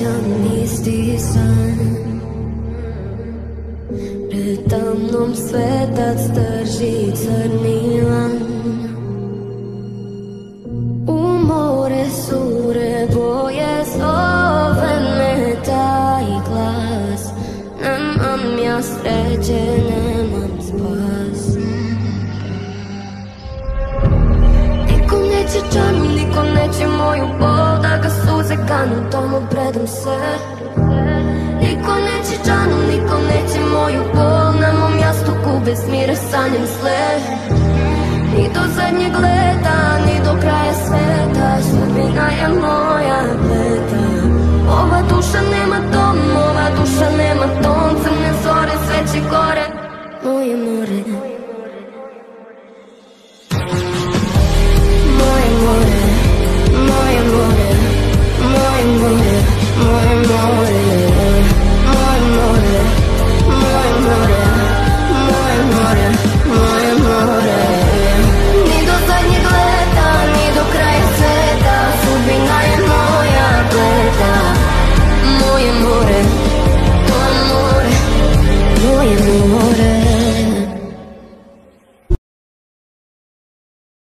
sanjam isti san. Pred tamnom svetac drži crni lan. Sure glas. Nemam ja sreće, nemam spas. Nikom neće nikom neće moju bol Da ga suze kanu, tomu predam se. Niko neće čanu, niko neće moju bol. Na mom jastuku bez mira sanjam sve I do zadnjeg leta